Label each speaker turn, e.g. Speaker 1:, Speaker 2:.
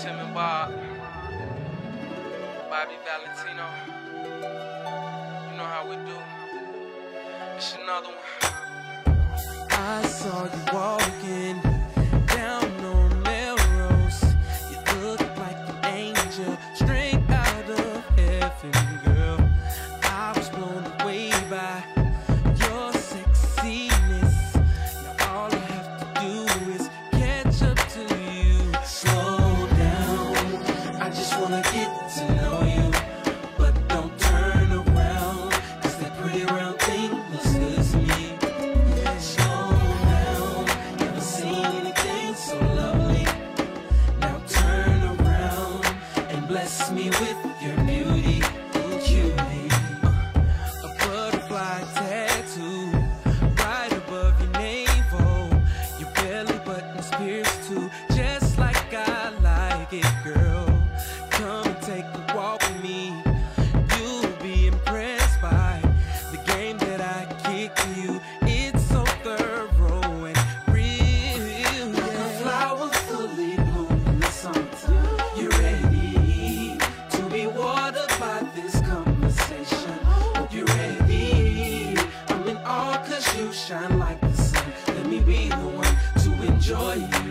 Speaker 1: Tim and Bob, Bobby Valentino. You know how we do. It's another one.
Speaker 2: I saw you walking down on Melrose. You look like an angel so lovely. Now turn around and bless me with your beauty, cutie. A butterfly tattoo right above your navel. Your belly button's pierced too, just like I like it, girl. Come and take a walk with me. You'll be impressed by the game that I kick you. Shine like the sun. Let me be the one to enjoy you.